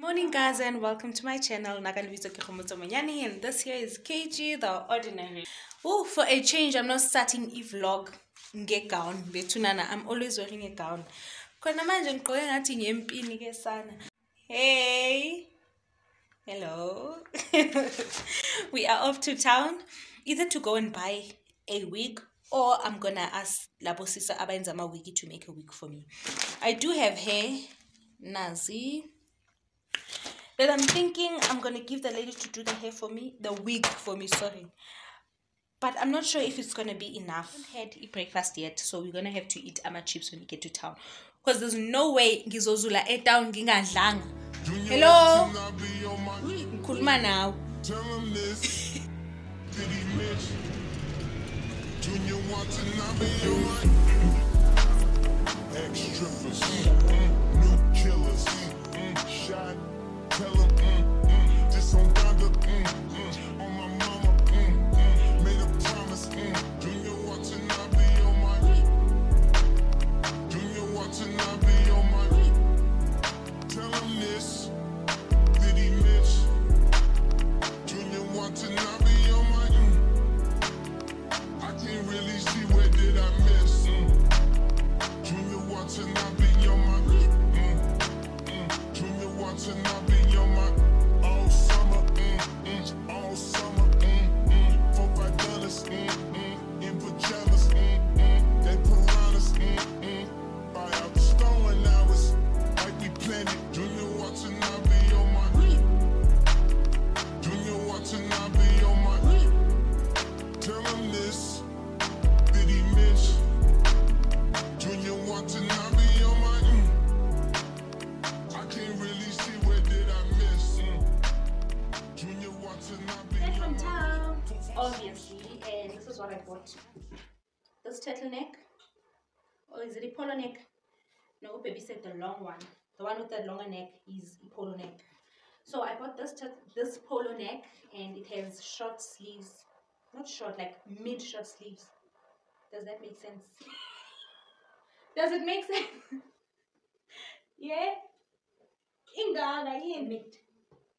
Morning guys and welcome to my channel Nakalibitso ke Khomotso Monyane and this here is KG the ordinary. Oh for a change I'm not starting a vlog ngegown bethunana I'm always wearing a gown. Khona manje ngigqoke ngathi ngempini ke sana. Hey. Hello. we are off to town either to go and buy a wig or I'm gonna ask labo sisa abayenza ama wigi to make a wig for me. I do have hair nazi but I'm thinking I'm gonna give the lady to do the hair for me, the wig for me, sorry. But I'm not sure if it's gonna be enough. I haven't had eat breakfast yet, so we're gonna have to eat ama chips when we get to town. Because there's no way ngizozula e town ngingadlanga. Hello? Ngikhuluma nawe. Tell him this. Did he miss? Junior Watanabe, you're my ex strippers, mm, new killers, shot. Tell him mm, mm, polo neck? No, baby said the long one. The one with the longer neck is a polo neck. So I bought this this polo neck, and it has short sleeves, not short, like mid short sleeves. Does that make sense? Does it make sense? yeah. Ingana yini? Mid.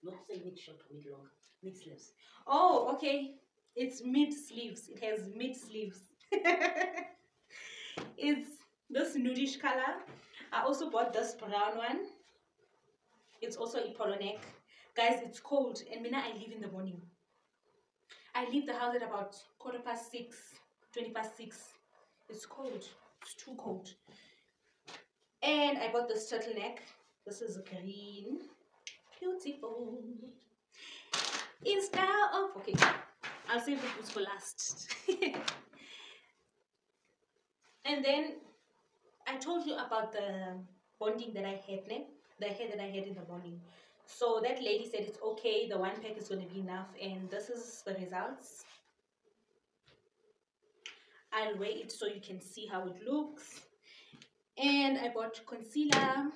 Not say mid short mid long. Mid sleeves. Oh, okay. It's mid sleeves. It has mid sleeves. it's this nudish color. I also bought this brown one. It's also a polo neck. Guys, it's cold and Mina I leave in the morning. I leave the house at about quarter past six, 20 past six. It's cold. It's too cold. And I bought this turtleneck. This is green. Beautiful. In style of okay. I'll save the boots for last. and then I told you about the bonding that I had, ne? the hair that I had in the morning. So that lady said it's okay, the one pack is gonna be enough, and this is the results. I'll weigh it so you can see how it looks. And I bought concealer.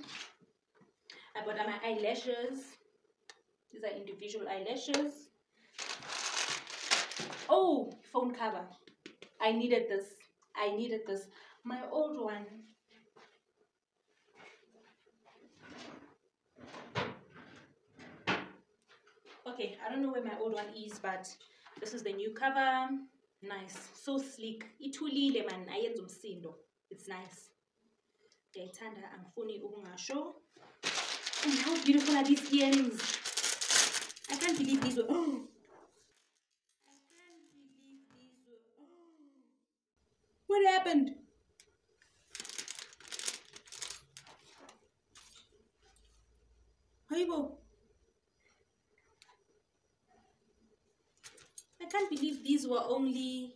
I bought my eyelashes. These are individual eyelashes. Oh, phone cover. I needed this. I needed this. My old one. Okay, I don't know where my old one is, but this is the new cover. Nice. So sleek. Ithulile man. Ayenza umsindo. It's nice. Ngiyayithanda angifuni ukungasho. And how beautiful are these earrings? I can't believe these were. Oh. Oh. What happened? Haibo. I can't believe these were only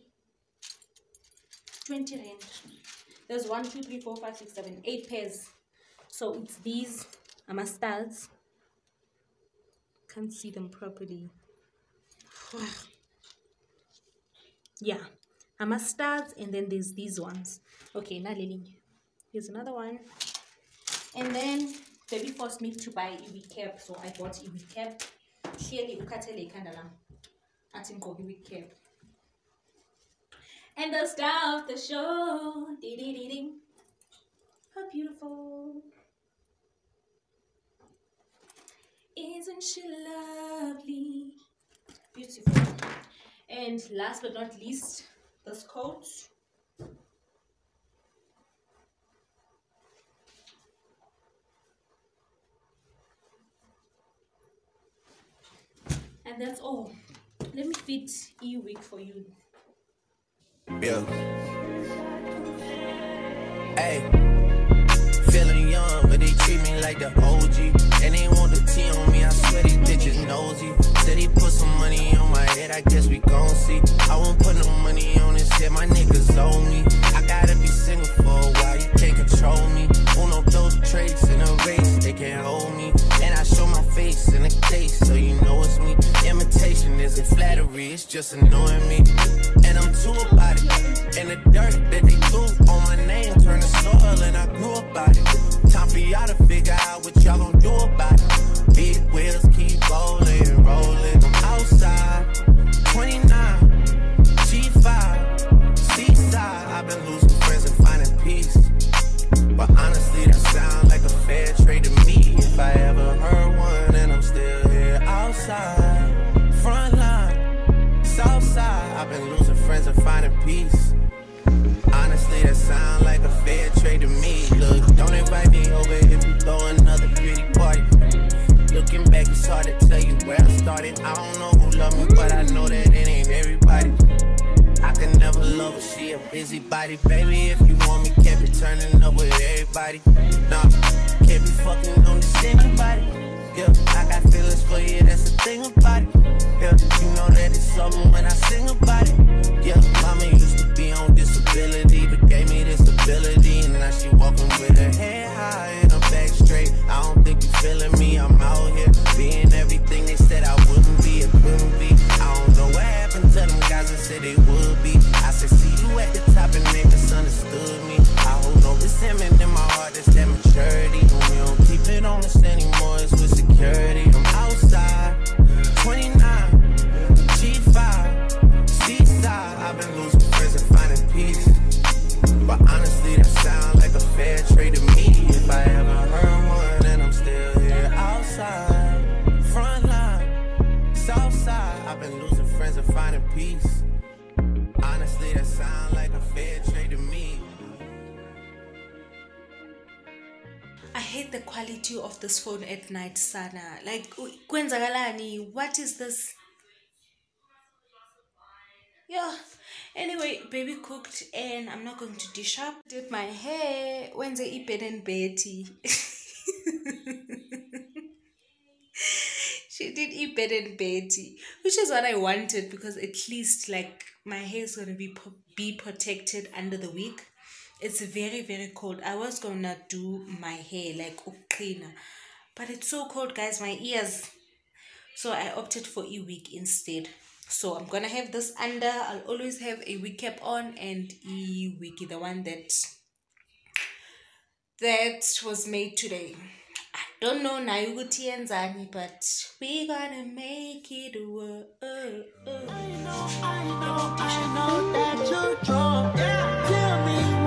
20 rand. There's one, two, three, four, five, six, seven, eight pairs. So it's these are studs. Can't see them properly. yeah, I'm studs, and then there's these ones. Okay, now Lily. Here's another one. And then baby forced me to buy a cap, so I bought a wig cap. Clearly, ukatele kandala. I think a wig cap. And the star of the show. Dee-dee-dee-ding. How beautiful. Isn't she lovely? Beautiful. And last but not least, this coat. And that's all. Let me fit e-wig for you. Yeah. Hey. Feeling young, but they treat me like the OG. And they want the T on me, I swear these bitches nosy. Said he put some money on my head, I guess we gon' see. I won't put no money on his it's just annoying me. And I'm too about it. And the dirt that they threw on my name turned to soil, and I grew about it. Time for y'all to figure out what y'all gon' do about it. Big wheels keep rolling, rolling. I'm outside, 29, G5, seaside. I've been losing friends and finding peace. But honestly, that sound busybody. Baby, if you want me, can't be turning up with everybody. Nah, can't be fucking on this anybody. Quality of this phone at night, Sana. Like, kwenzakalani? What is this? Yeah. Anyway, baby cooked and I'm not going to dish up. Did my hair. When's the bed and Betty? she did eat bed and Betty, which is what I wanted because at least like my hair is gonna be be protected under the wig. It's very very cold. I was gonna do my hair like uqina, but it's so cold, guys. My ears. So I opted for a wig instead. So I'm gonna have this under. I'll always have a wig cap on and e wig, the one that that was made today. I don't know now you could yenzani, but we gonna make it work. I know, I know, I know that you're drunk. Tell me